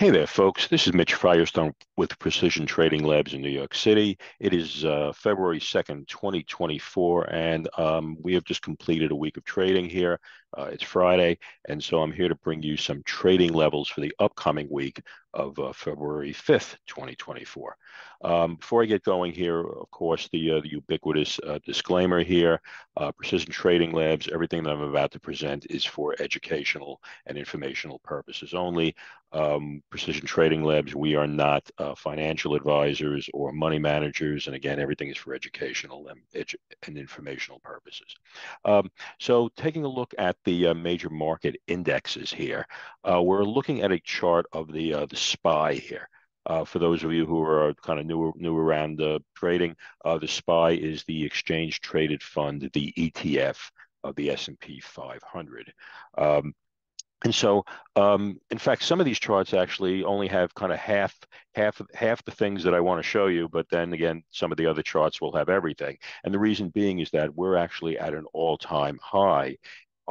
Hey there, folks. This is Mitch Firestone with Precision Trading Labs in New York City. It is uh, February 2nd, 2024, and um, we have just completed a week of trading here. Uh, it's Friday, and so I'm here to bring you some trading levels for the upcoming week of uh, February 5th, 2024. Um, before I get going here, of course, the, uh, the ubiquitous uh, disclaimer here, uh, Precision Trading Labs, everything that I'm about to present is for educational and informational purposes only. Um, Precision Trading Labs, we are not uh, financial advisors or money managers. And again, everything is for educational and, edu and informational purposes. Um, so taking a look at the uh, major market indexes here, uh, we're looking at a chart of the, the SPY here. Uh, for those of you who are kind of new, new around uh, trading, the SPY is the exchange traded fund, the ETF of the S&P 500. Um, and so, um, in fact, some of these charts actually only have kind of half, half, half the things that I want to show you. But then again, some of the other charts will have everything. And the reason being is that we're actually at an all-time high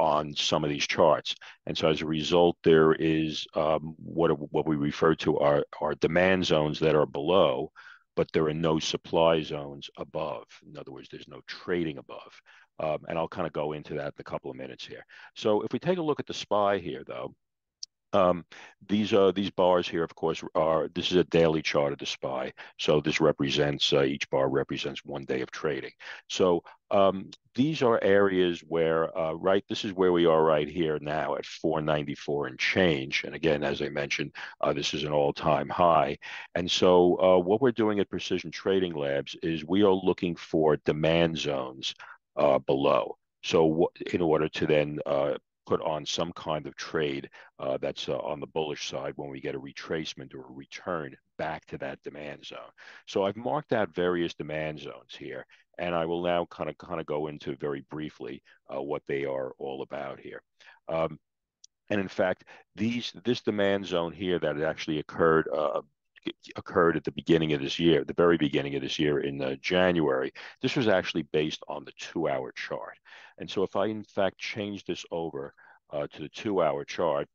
on some of these charts. And so as a result, there is um, what, what we refer to are, are demand zones that are below, but there are no supply zones above. In other words, there's no trading above. Um, and I'll kind of go into that in a couple of minutes here. So if we take a look at the SPY here, though, um, these are these bars here, of course, are this is a daily chart of the SPY. So this represents uh, each bar represents one day of trading. So um, these are areas where uh, right this is where we are right here now at 494 and change. And again, as I mentioned, uh, this is an all-time high. And so uh, what we're doing at Precision Trading Labs is we are looking for demand zones uh, below. So in order to then uh, put on some kind of trade uh, that's uh, on the bullish side when we get a retracement or a return back to that demand zone. So I've marked out various demand zones here, and I will now kind of kind of go into very briefly uh, what they are all about here. Um, and in fact, these this demand zone here that actually occurred uh, occurred at the beginning of this year, the very beginning of this year in uh, January, this was actually based on the two-hour chart. And so if I, in fact, change this over uh, to the two-hour chart,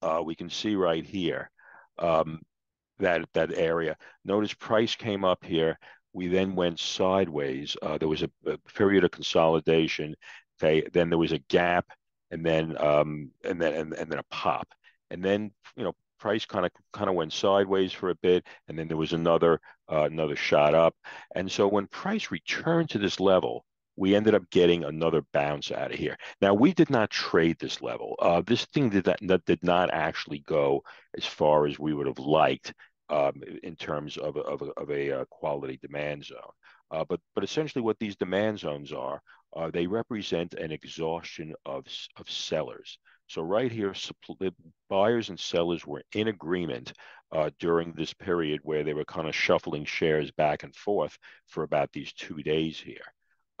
uh, we can see right here um, that, that area. Notice price came up here. We then went sideways. Uh, there was a, a, period of consolidation. Okay, then there was a gap, and then um, and then and, and then a pop, and then you know price kind of kind of went sideways for a bit, and then there was another uh, another shot up. And so when price returned to this level, we ended up getting another bounce out of here. Now we did not trade this level. Uh, this thing did that, that did not actually go as far as we would have liked um, in terms of a, of a, of a uh, quality demand zone. Uh, but but essentially, what these demand zones are, uh, they represent an exhaustion of of sellers. So right here, buyers and sellers were in agreement uh, during this period where they were kind of shuffling shares back and forth for about these two days here.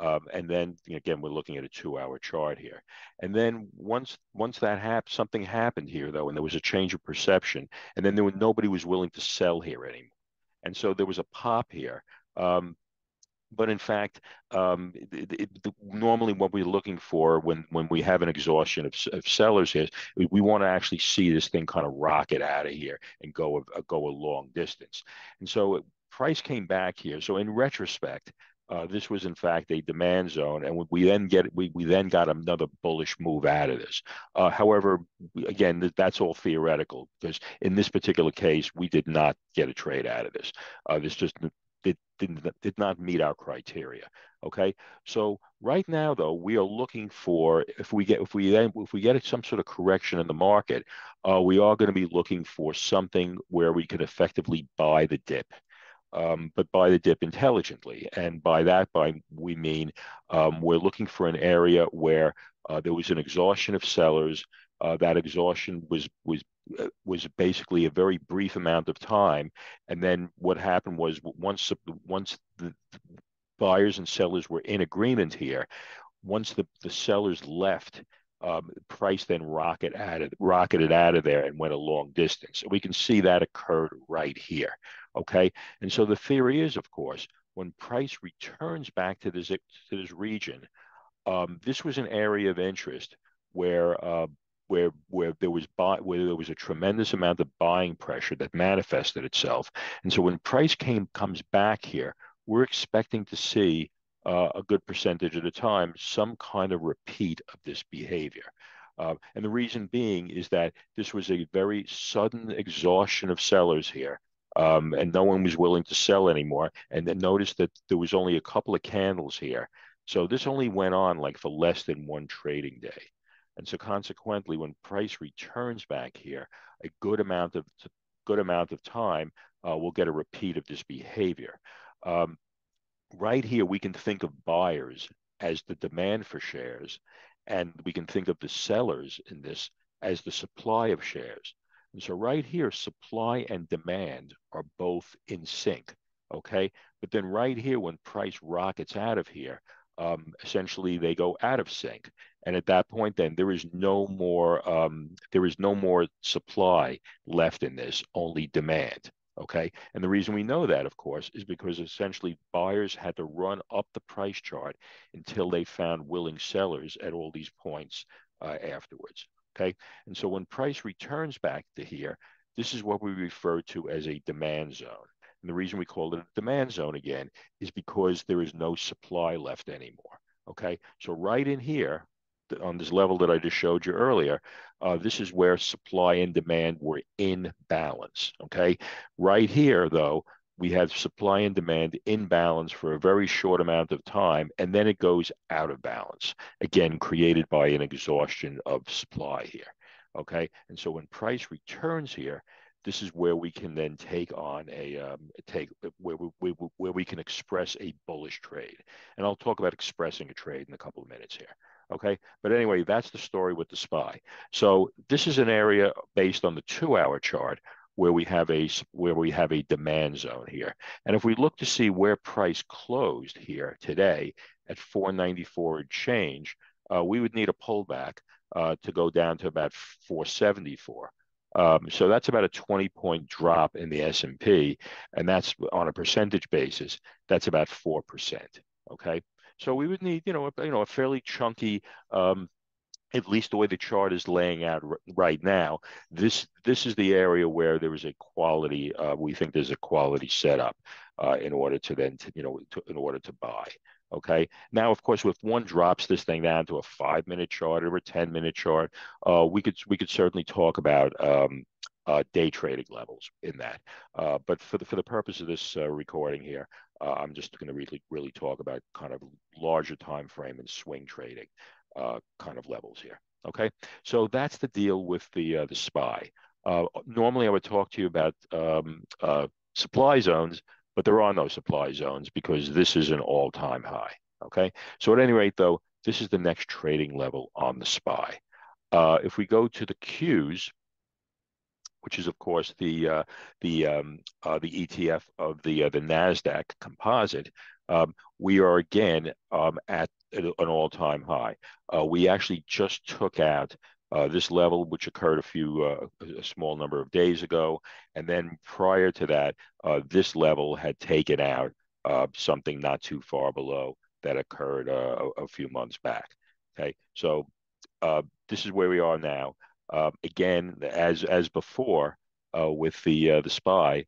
Um, and then again, we're looking at a two-hour chart here. And then once once that happened, something happened here though, and there was a change of perception. And then there were nobody was willing to sell here anymore. And so there was a pop here. Um, but in fact, um, it, it, the, normally what we're looking for when when we have an exhaustion of, of sellers is we, we want to actually see this thing kind of rocket out of here and go a, go a long distance. And so price came back here. So in retrospect, uh, this was in fact a demand zone, and we then get we, we then got another bullish move out of this. Uh, however, again, that's all theoretical because in this particular case, we did not get a trade out of this. Uh, this just did, did, did not meet our criteria. Okay, so right now though we are looking for if we get if we then if we get some sort of correction in the market, uh, we are going to be looking for something where we can effectively buy the dip um, but buy the dip intelligently. And by that, by we mean um, we're looking for an area where uh, there was an exhaustion of sellers. Uh, that exhaustion was was uh, was basically a very brief amount of time, and then what happened was once once the buyers and sellers were in agreement here, once the the sellers left, um, price then rocket out of, rocketed out of there and went a long distance. We can see that occurred right here. Okay, and so the theory is, of course, when price returns back to this to this region, um, this was an area of interest where uh, where where there was buy where there was a tremendous amount of buying pressure that manifested itself. And so when price came comes back here, we're expecting to see uh, a good percentage of the time some kind of repeat of this behavior. Uh, and the reason being is that this was a very sudden exhaustion of sellers here. Um, and no one was willing to sell anymore. And then notice that there was only a couple of candles here. So this only went on like for less than one trading day. And so consequently, when price returns back here, a good amount of good amount of time, uh, we'll get a repeat of this behavior. Um, right here, we can think of buyers as the demand for shares, and we can think of the sellers in this as the supply of shares. So right here, supply and demand are both in sync, okay? But then right here, when price rockets out of here, um, essentially they go out of sync. And at that point, then there is no more um, there is no more supply left in this, only demand. Okay, and the reason we know that, of course, is because essentially buyers had to run up the price chart until they found willing sellers at all these points uh, afterwards. Okay, and so when price returns back to here, this is what we refer to as a demand zone. And the reason we call it a demand zone again is because there is no supply left anymore. Okay, so right in here, on this level that I just showed you earlier, uh, this is where supply and demand were in balance. Okay, right here though, we have supply and demand in balance for a very short amount of time, and then it goes out of balance again, created by an exhaustion of supply here. Okay, and so when price returns here, this is where we can then take on a um, take where we, where we can express a bullish trade, and I'll talk about expressing a trade in a couple of minutes here. Okay, but anyway, that's the story with the SPY. So this is an area based on the two-hour chart where we have a where we have a demand zone here, and if we look to see where price closed here today at 494 and change, uh, we would need a pullback uh, to go down to about 474. Um, so that's about a 20 point drop in the S&P, and that's on a percentage basis. That's about four percent. Okay, so we would need you know a, you know a fairly chunky. Um, at least the way the chart is laying out right now, this this is the area where there is a quality. Uh, we think there's a quality setup uh, in order to then to, you know to, in order to buy. Okay. Now, of course, if one drops this thing down to a five-minute chart or a ten-minute chart, uh, we could we could certainly talk about um, uh, day trading levels in that. Uh, but for the for the purpose of this uh, recording here, uh, I'm just going to really really talk about kind of larger time frame and swing trading uh, kind of levels here. Okay. So that's the deal with the the SPY. normally, I would talk to you about um, supply zones but there are no supply zones because this is an all-time high. Okay, so at any rate, though, this is the next trading level on the SPY. Uh, if we go to the Qs, which is of course the uh, the um, uh, the ETF of the uh, the Nasdaq Composite, um, we are again um, at an all-time high. Uh, we actually just took out uh, this level, which occurred a few, uh, a small number of days ago. And then prior to that, uh, this level had taken out uh, something not too far below that occurred uh, a, a, few months back. Okay, so this is where we are now. again, as as before with the the SPY,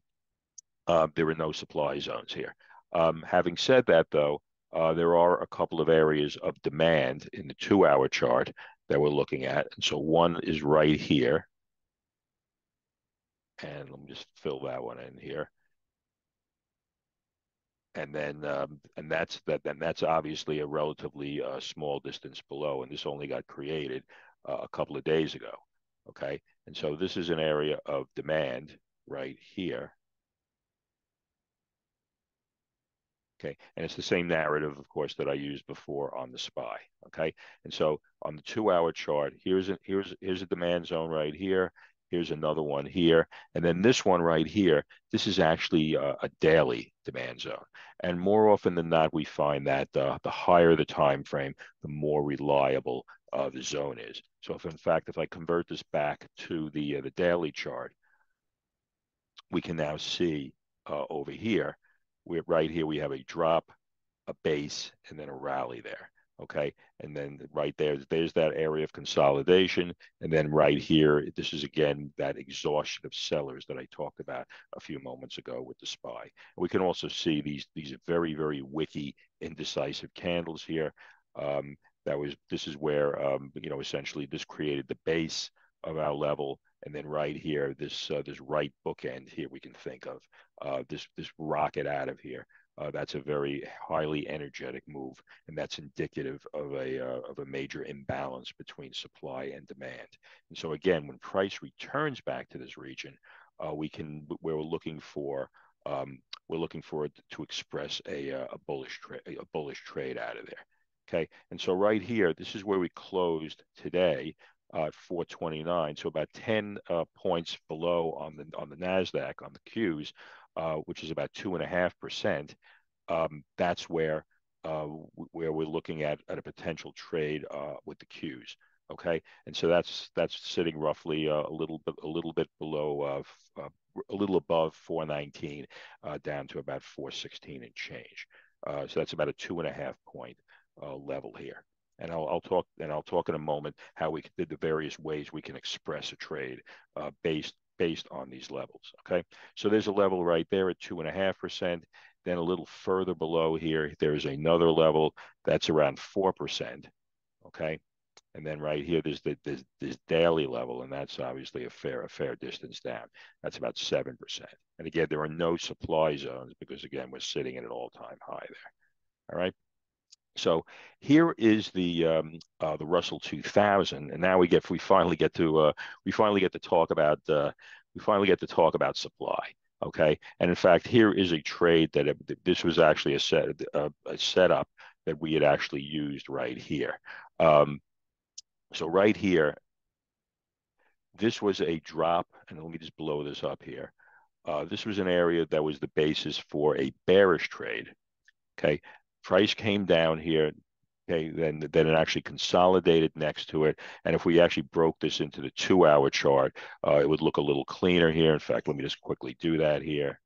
there are no supply zones here. Um, having said that, though, uh, there are a couple of areas of demand in the two-hour chart that we're looking at. And so one is right here. And let me just fill that one in here. And then, um, and that's that. Then that's obviously a relatively uh, small distance below, and this only got created uh, a couple of days ago. Okay, and so this is an area of demand right here. Okay, and it's the same narrative, of course, that I used before on the SPY. Okay, and so on the two-hour chart, here's a here's here's a demand zone right here. Here's another one here, and then this one right here. This is actually a, a daily demand zone, and more often than not, we find that uh, the higher the time frame, the more reliable uh, the zone is. So, if in fact, if I convert this back to the uh, the daily chart, we can now see uh, over here we right here we have a drop, a base, and then a rally there. okay? And then right there, there's that area of consolidation. And then right here, this is again that exhaustion of sellers that I talked about a few moments ago with the SPY. We can also see these these very, very wicky, indecisive candles here. Um, that was this is where um, you know essentially this created the base of our level and then right here this uh, this right bookend here we can think of uh, this this rocket out of here uh, that's a very highly energetic move, and that's indicative of a uh, of a major imbalance between supply and demand. And so again, when price returns back to this region, uh, we can we're looking for um, we're looking for it to express a, uh, a bullish trade a bullish trade out of there. Okay, and so right here, this is where we closed today uh, at 429, so about 10 uh, points below on the on the Nasdaq on the Qs, uh, which is about two and a half percent, um, that's where uh, where we're looking at at a potential trade uh, with the Qs. Okay, and so that's that's sitting roughly uh, a little bit a little bit below a little above 419 down to about 416 and change. so that's about a two and a half point level here and I'll, I'll, talk and I'll talk in a moment how we did the various ways we can express a trade uh, based based on these levels. Okay, so there's a level right there at two and a half percent. Then a little further below here, there's another level that's around four percent. Okay, and then right here, there's the this, this daily level, and that's obviously a fair a fair distance down. That's about seven percent. And again, there are no supply zones because again, we're sitting at an all-time high there. All right. So here is the um, uh, the Russell 2000, and now we get we finally get to uh, we finally get to talk about uh, we finally get to talk about supply. Okay, and in fact, here is a trade that this was actually a set a, a setup that we had actually used right here. Um, so right here, this was a drop, and let me just blow this up here. Uh, this was an area that was the basis for a bearish trade. Okay, price came down here okay then then it actually consolidated next to it. And if we actually broke this into the two hour chart uh, it would look a little cleaner here. In fact let me just quickly do that here.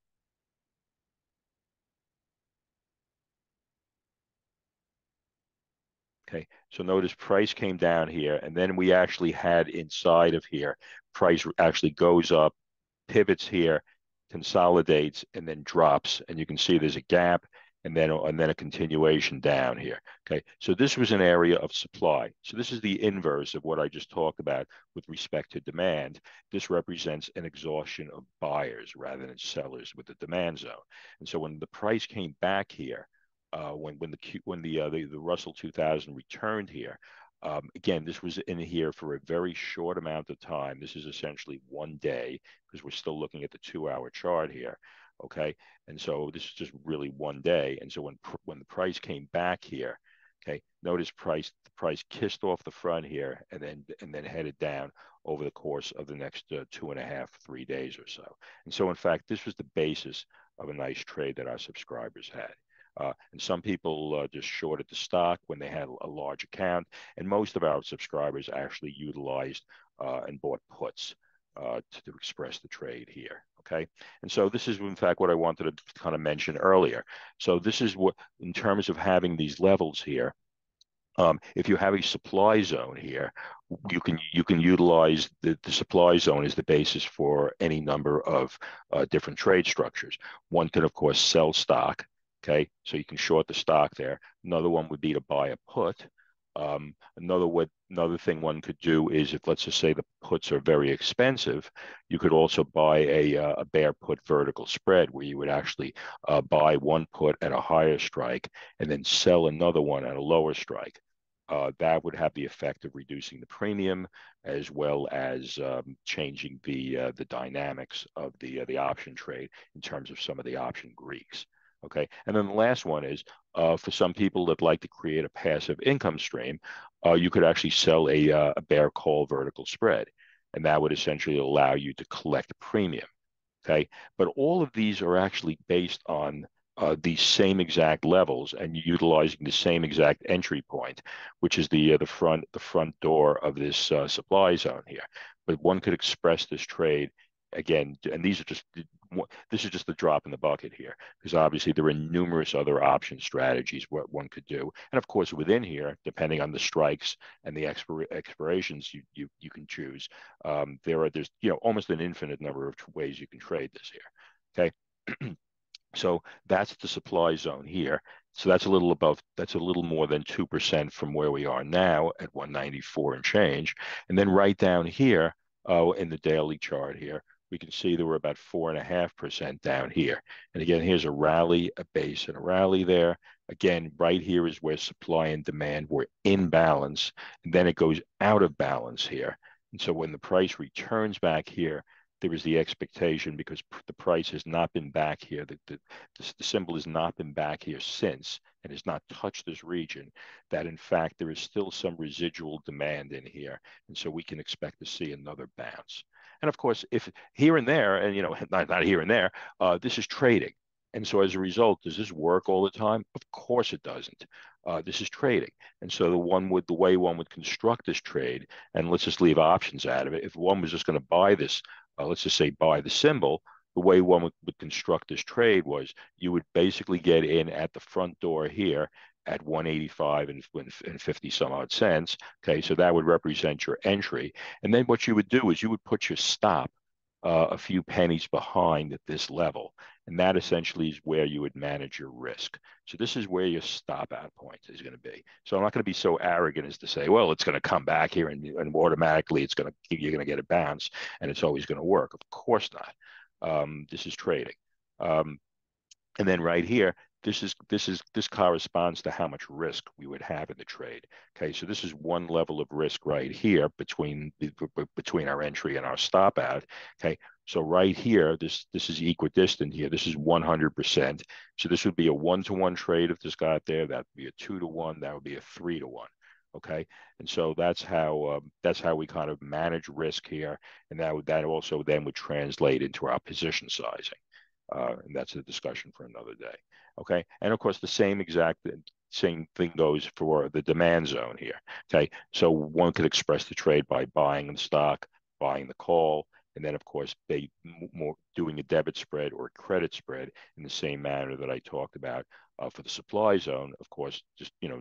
Okay so notice price came down here and then we actually had inside of here price actually goes up pivots here consolidates and then drops. And you can see there's a gap and then and then a continuation down here. Okay, so this was an area of supply. So this is the inverse of what I just talked about with respect to demand. This represents an exhaustion of buyers rather than sellers with the demand zone. And so when the price came back here, uh, when when the when the, uh, the the Russell 2000 returned here. Um, again, this was in here for a very short amount of time. This is essentially one day because we're still looking at the two-hour chart here okay? And so this is just really one day. And so when when the price came back here okay notice price the price kissed off the front here and then and then headed down over the course of the next uh, two and a half three days or so. And so in fact this was the basis of a nice trade that our subscribers had. Uh, and some people uh, just shorted the stock when they had a large account and most of our subscribers actually utilized uh, and bought puts uh, to, to express the trade here okay? And so this is in fact what i wanted to kind of mention earlier. So this is what in terms of having these levels here um, if you have a supply zone here you can you can utilize the, the supply zone as the basis for any number of uh, different trade structures. One can of course sell stock okay? So you can short the stock there. Another one would be to buy a put. Um, another what another thing one could do is if let's just say the puts are very expensive, you could also buy a, uh, a bear put vertical spread where you would actually uh, buy one put at a higher strike and then sell another one at a lower strike. Uh, that would have the effect of reducing the premium as well as um, changing the uh, the dynamics of the uh, the option trade in terms of some of the option Greeks. Okay, and then the last one is uh, for some people that like to create a passive income stream, uh, you could actually sell a, uh, a bear call vertical spread, and that would essentially allow you to collect premium. Okay, but all of these are actually based on uh, the same exact levels and utilizing the same exact entry point, which is the uh, the front the front door of this uh, supply zone here. But one could express this trade again, and these are just this is just the drop in the bucket here, because obviously there are numerous other option strategies what one could do, and of course within here, depending on the strikes and the expir expirations you you you can choose, um, there are there's you know almost an infinite number of ways you can trade this here. Okay. So that's the supply zone here. So that's a little above, that's a little more than 2% from where we are now at 194 and change. And then right down here uh, in the daily chart here, we can see that we're about four and a half percent down here. And again, here's a rally, a base and a rally there. Again, right here is where supply and demand were in balance, and then it goes out of balance here. And so when the price returns back here, there is the expectation because the price has not been back here, the, the, the, symbol has not been back here since and has not touched this region, that in fact there is still some residual demand in here. And so we can expect to see another bounce. And of course, if here and there, and you know, not, not here and there, uh, this is trading. And so as a result, does this work all the time? Of course it doesn't. Uh, this is trading. And so the one would the way one would construct this trade, and let's just leave options out of it. If one was just going to buy this uh, let's just say buy the symbol, the way one would, would, construct this trade was you would basically get in at the front door here at 185 and, and 50 some odd cents. Okay, so that would represent your entry. And then what you would do is you would put your stop uh, a few pennies behind at this level. And that essentially is where you would manage your risk. So this is where your stop out point is going to be. So I'm not going to be so arrogant as to say, well, it's going to come back here and, and automatically it's going to you're going to get a bounce and it's always going to work. Of course not. Um, this is trading. Um, and then right here, this is this is this corresponds to how much risk we would have in the trade. Okay, so this is one level of risk right here between between our entry and our stop out. Okay, so right here, this this is equidistant here. This is 100%. So this would be a one-to-one trade if this got there. That would be a two-to-one. That would be a three-to-one. Okay, and so that's how um, that's how we kind of manage risk here, and that would that also then would translate into our position sizing. Uh, and that's a discussion for another day. Okay, and of course the same exact same thing goes for the demand zone here. Okay, so one could express the trade by buying the stock, buying the call, and then of course they more doing a debit spread or a credit spread in the same manner that I talked about uh, for the supply zone. Of course, just you know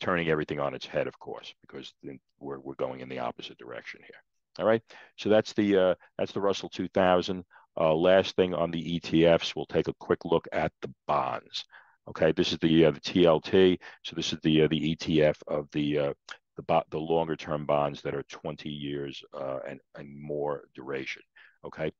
turning everything on its head, of course, because we're we're going in the opposite direction here. All right, so that's the uh, that's the Russell 2000. Uh, last thing on the ETFs, we'll take a quick look at the bonds. Okay, this is the uh, the TLT. So this is the uh, the ETF of the uh, the the longer term bonds that are 20 years uh, and and more duration. Okay,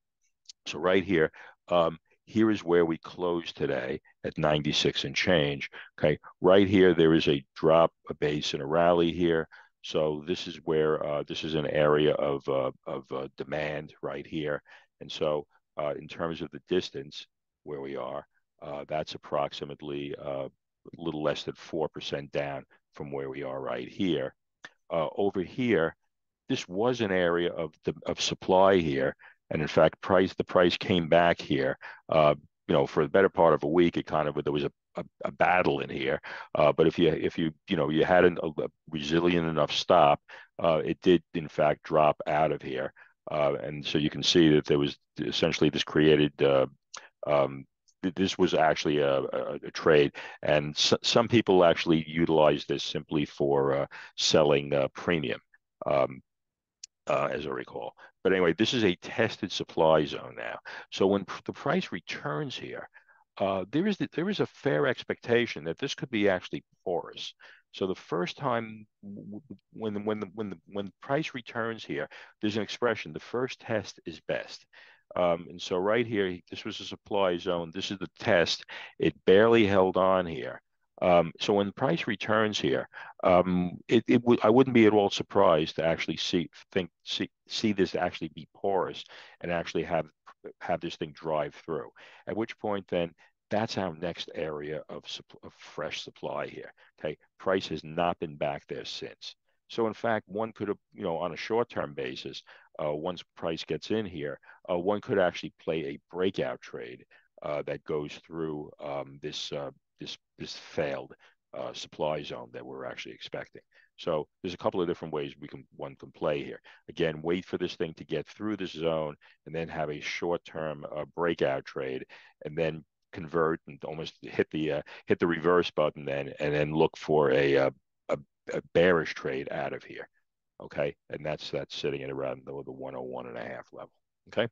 so right here, um, here is where we close today at 96 and change. Okay, right here there is a drop, a base, and a rally here. So this is where uh, this is an area of of demand right here, and so uh, in terms of the distance where we are, uh, that's approximately uh, a little less than 4% down from where we are right here. over here, this was an area of, the, of supply here. And in fact, price the price came back here. Uh, you know, for the better part of a week, it kind of there was a, a, a battle in here. Uh, but if you if you you know you had an, a, resilient enough stop, uh, it did in fact drop out of here. Uh, and so you can see that there was essentially this created, uh, um, this was actually a, a, a trade. And so, some people actually utilize this simply for uh, selling uh, premium, um, uh, as I recall. But anyway, this is a tested supply zone now. So when the price returns here, uh, there is the, there is a fair expectation that this could be actually porous. So the first time when when the when the when price returns here, there's an expression: the first test is best. Um, and so right here, this was a supply zone. This is the test. It barely held on here. Um, so when price returns here, um, it, it w- I wouldn't be at all surprised to actually see think see see this actually be porous and actually have have this thing drive through. At which point, then that's our next area of, of fresh supply here. Okay, price has not been back there since. So in fact, one could, you know, on a short-term basis, uh, once price gets in here, uh, one could actually play a breakout trade uh, that goes through um, this uh, this this failed uh, supply zone that we're actually expecting. So there's a couple of different ways we can one can play here. Again, wait for this thing to get through this zone and then have a short-term uh, breakout trade and then convert and almost hit the uh, hit the reverse button then and then look for a, uh, a, a bearish trade out of here. Okay, and that's that's sitting at around the, the 101 and a half level. Okay.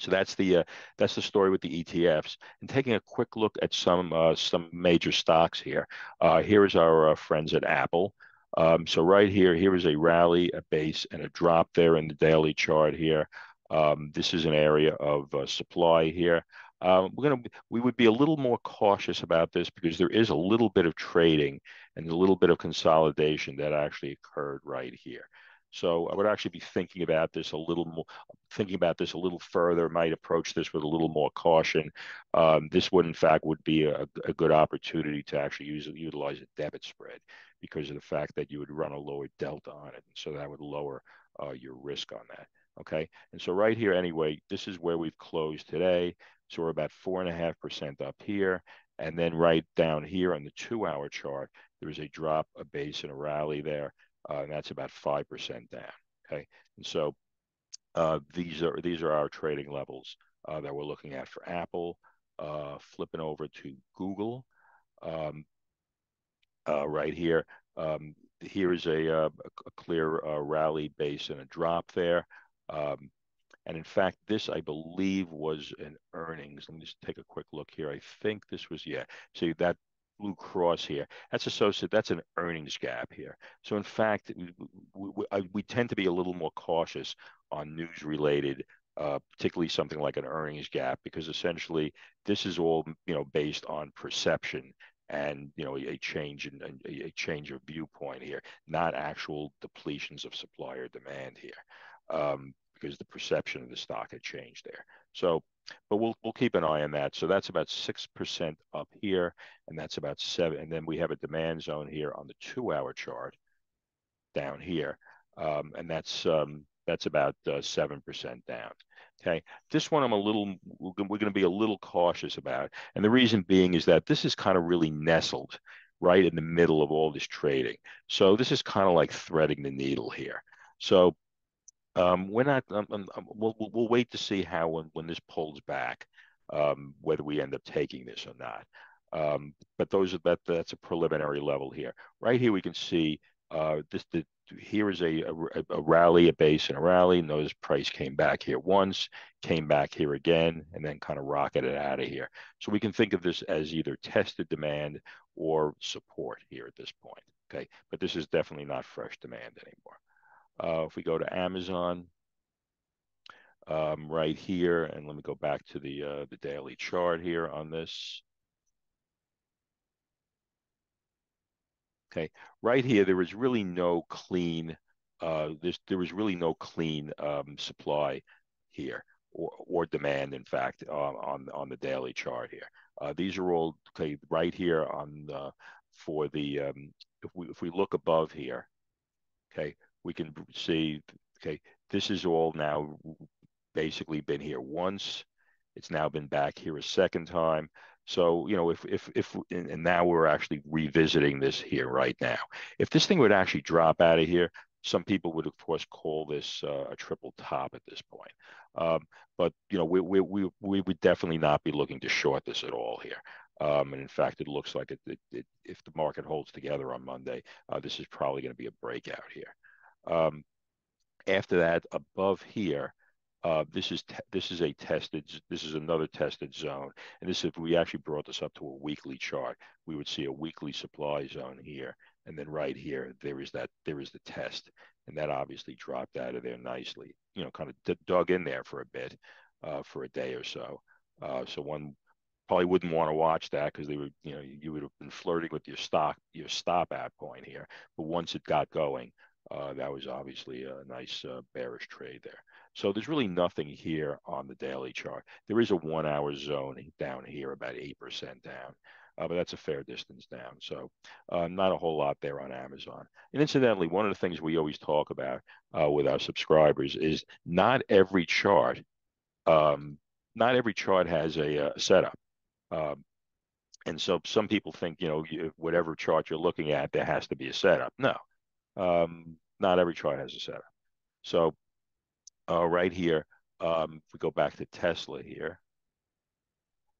So that's the uh, that's the story with the ETFs. And taking a quick look at some uh, some major stocks here. Uh, here is our uh, friends at Apple. Um, so right here, here is a rally, a base, and a drop there in the daily chart here. Um, this is an area of uh, supply here. Um, we're gonna we would be a little more cautious about this because there is a little bit of trading and a little bit of consolidation that actually occurred right here. So I would actually be thinking about this a little more, thinking about this a little further, might approach this with a little more caution. Um, this would, in fact, would be a, a, good opportunity to actually use utilize a debit spread because of the fact that you would run a lower delta on it. And so that would lower uh, your risk on that. Okay. And so right here, anyway, this is where we've closed today. So we're about four and a half percent up here. And then right down here on the two hour chart, there is a drop, a base, and a rally there uh, and that's about 5% down. Okay. And so uh, these are these are our trading levels uh, that we're looking at for Apple. Uh, flipping over to Google, um, uh, right here. Um, here is a, uh, a clear rally base and a drop there. Um, and in fact, this I believe was an earnings. Let me just take a quick look here. I think this was yeah. See that blue cross here. That's associated, that's an earnings gap here. So in fact, we, we, we tend to be a little more cautious on news related, uh, particularly something like an earnings gap, because essentially this is all, you know, based on perception and you know a change in a change of viewpoint here, not actual depletions of supply or demand here, um, because the perception of the stock had changed there. So but we'll we'll keep an eye on that. So that's about six percent up here, and that's about seven. And then we have a demand zone here on the two-hour chart down here, um, and that's um, that's about uh, seven uh, percent down. Okay, this one I'm a little we're going to be a little cautious about, and the reason being is that this is kind of really nestled right in the middle of all this trading. So this is kind of like threading the needle here. So um, we're not. Um, um, um we'll, we'll wait to see how when when this pulls back, um, whether we end up taking this or not. Um, but those are that that's a preliminary level here. Right here we can see uh, this. The, here is a, a, a rally, a base, and a rally. Notice price came back here once, came back here again, and then kind of rocketed out of here. So we can think of this as either tested demand or support here at this point. Okay, but this is definitely not fresh demand anymore. Uh, if we go to Amazon, um, right here, and let me go back to the uh, the daily chart here on this. Okay, right here, there is really no clean, uh, there's, there is really no clean um, supply here or, or demand, in fact, on, on the daily chart here. Uh, these are all, okay, right here on the, for the, um, if we, if we look above here, okay, we can see, okay, this has all now basically been here once. It's now been back here a second time. So, you know, if, if, if, and now we're actually revisiting this here right now. If this thing would actually drop out of here, some people would, of course, call this uh, a triple top at this point. Um, but, you know, we, we, we, we would definitely not be looking to short this at all here. Um, and in fact, it looks like it, it, it, if the market holds together on Monday, uh, this is probably going to be a breakout here. Um, after that, above here, uh, this is this is a tested this is another tested zone, and this if we actually brought this up to a weekly chart, we would see a weekly supply zone here, and then right here there is that there is the test, and that obviously dropped out of there nicely. You know, kind of dug in there for a bit, uh, for a day or so. Uh, so one probably wouldn't want to watch that because they would, you know, you would have been flirting with your stock, your stop at point here. But once it got going, uh, that was obviously a nice uh, bearish trade there. So there's really nothing here on the daily chart. There is a one hour zone down here, about 8% down. Uh, but that's a fair distance down. So uh, not a whole lot there on Amazon. And incidentally, one of the things we always talk about uh, with our subscribers is not every chart, um, not every chart has a, a uh, setup. Um, and so some people think, you know, whatever chart you're looking at, there has to be a setup. No, Um, not every chart has a setup. So uh, right here, um, if we go back to Tesla here.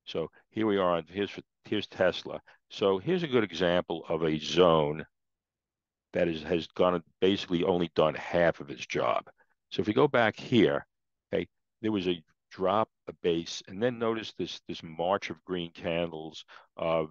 So here we are on, here's, here's Tesla. So here's a good example of a zone that is, has gone basically only done half of its job. So if we go back here, okay, there was a drop, a base, and then notice this this march of green candles. Uh,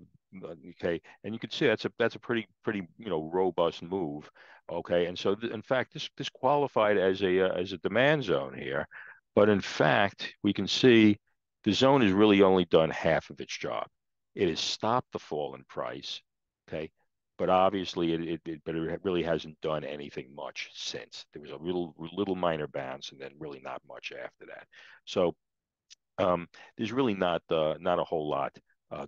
okay, and you can see that's a that's a pretty pretty you know robust move. Okay, and so th- in fact this this qualified as a uh, as a demand zone here, but in fact we can see the zone has really only done half of its job. It has stopped the fall in price. Okay, but obviously it, it, it, but it really hasn't done anything much since. There was a little little minor bounce and then really not much after that. So um, there's really not uh, not a whole lot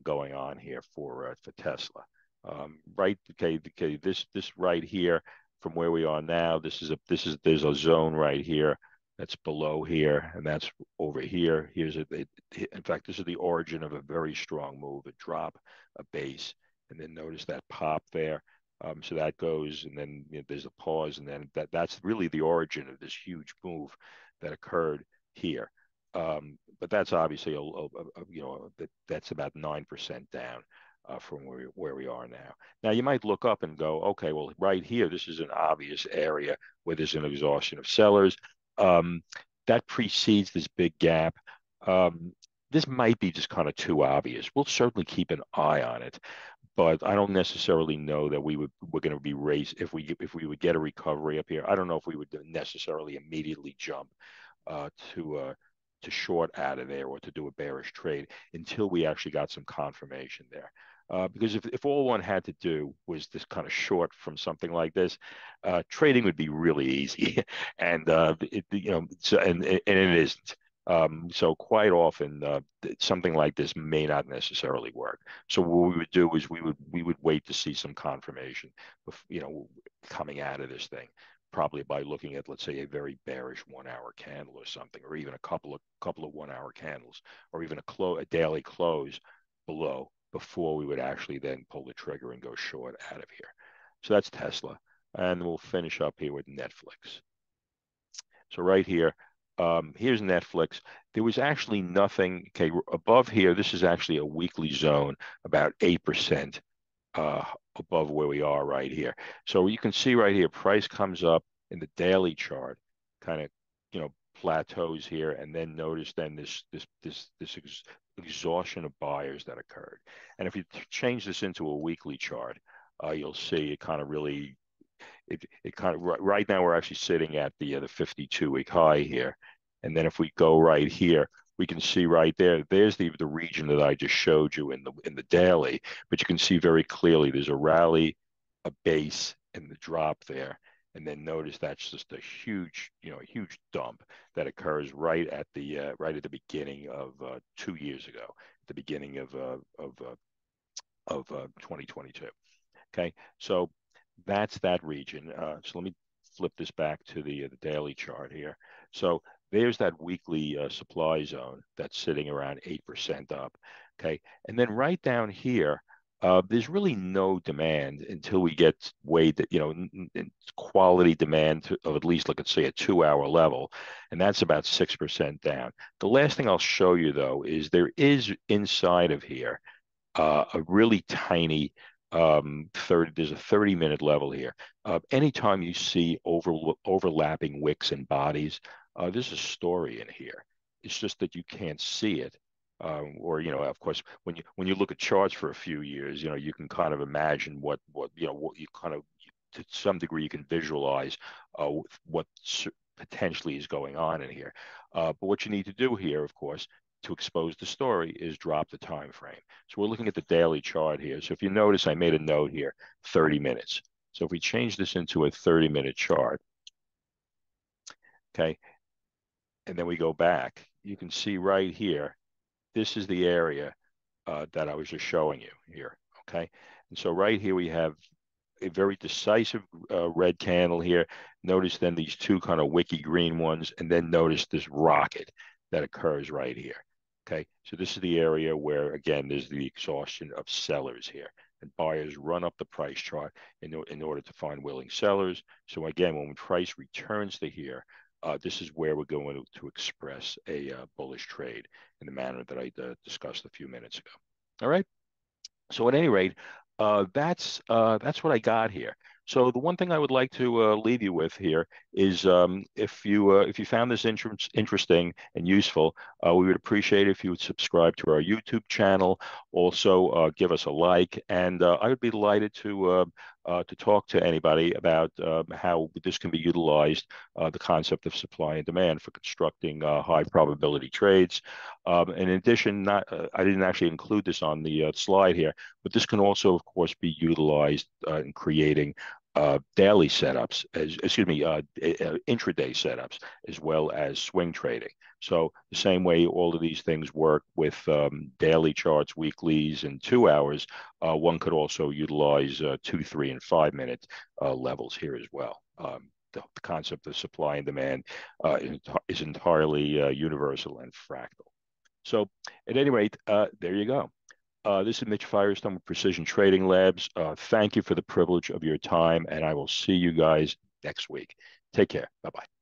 going on here for uh, for Tesla. Um, right? Okay, okay. This this right here from where we are now. This is a this is there's a zone right here that's below here, and that's over here. Here's a, it, in fact, this is the origin of a very strong move, a drop, a base, and then notice that pop there. Um, so that goes, and then you know, there's a pause, and then that that's really the origin of this huge move that occurred here. Um, but that's obviously a, a, a you know that that's about nine percent down uh, from where we, where we are now. Now you might look up and go, okay, well right here, this is an obvious area where there's an exhaustion of sellers. Um, that precedes this big gap. Um, this might be just kind of too obvious. We'll certainly keep an eye on it but I don't necessarily know that we would we're going to be raised if we if we would get a recovery up here. I don't know if we would necessarily immediately jump uh, to uh, to short out of there or to do a bearish trade until we actually got some confirmation there. Uh, because if, if all one had to do was this kind of short from something like this, uh, trading would be really easy, and uh, it, you know, so, and and it isn't. Um, so quite often, uh, something like this may not necessarily work. So what we would do is we would we would wait to see some confirmation, you know, coming out of this thing, probably by looking at let's say a very bearish one-hour candle or something, or even a couple of couple of one-hour candles, or even a close a daily close below before we would actually then pull the trigger and go short out of here. So that's Tesla, and we'll finish up here with Netflix. So right here, um, here's Netflix. There was actually nothing, okay, above here, this is actually a weekly zone, about 8% uh, above where we are right here. So you can see right here, price comes up in the daily chart, kind of, you know, plateaus here, and then notice then this this this this ex exhaustion of buyers that occurred. And if you change this into a weekly chart, uh, you'll see it kind of really it, it kind of right now we're actually sitting at the uh, the 52 week high here, and then if we go right here, we can see right there. There's the the region that I just showed you in the in the daily, but you can see very clearly there's a rally, a base, and the drop there. And then notice that's just a huge, you know, a huge dump that occurs right at the uh, right at the beginning of uh, two years ago, the beginning of uh, of uh, of 2022. Uh, okay, so that's that region. Uh, so let me flip this back to the, the daily chart here. So there's that weekly uh, supply zone that's sitting around 8% up. Okay. And then right down here, uh, there's really no demand until we get way that, you know, n- n- quality demand to, of at least, like, let's say, a two hour level. And that's about 6% down. The last thing I'll show you, though, is there is inside of here uh, a really tiny um, 30, there's a 30 minute level here. Uh, anytime you see over, overlapping wicks and bodies, uh, there's a story in here. It's just that you can't see it. Um, or you know, of course, when you when you look at charts for a few years, you know, you can kind of imagine what what you know what you kind of to some degree you can visualize uh, what potentially is going on in here. Uh, but what you need to do here, of course, to expose the story is drop the time frame. So we're looking at the daily chart here. So if you notice, I made a note here, 30 minutes. So if we change this into a 30 minute chart, okay, and then we go back, you can see right here, this is the area uh, that I was just showing you here, okay? And so right here we have a very decisive uh, red candle here. Notice then these two kind of wicky green ones, and then notice this rocket that occurs right here. Okay, so this is the area where, again, there's the exhaustion of sellers here. and buyers run up the price chart in, in order to find willing sellers. So again, when price returns to here, uh, this is where we're going to, express a uh, bullish trade in the manner that I uh, discussed a few minutes ago. All right. So at any rate, uh, that's uh, that's what I got here. So the one thing I would like to uh, leave you with here is um, if you uh, if you found this inter interesting and useful, uh, we would appreciate if you would subscribe to our YouTube channel. Also, uh, give us a like, and uh, I would be delighted to uh, to talk to anybody about um, how this can be utilized, the concept of supply and demand for constructing high probability trades. Um, in addition, not I didn't actually include this on the slide here, but this can also, of course, be utilized in creating uh, daily setups, as, excuse me, uh, uh, intraday setups, as well as swing trading. So the same way all of these things work with um, daily charts, weeklies, and two hours, uh, one could also utilize uh, two, three, and five minute uh, levels here as well. Um, the, the, concept of supply and demand is entirely universal and fractal. So at any rate, there you go. Uh, this is Mitch Firestone with Precision Trading Labs. Uh, thank you for the privilege of your time, and I will see you guys next week. Take care. Bye bye.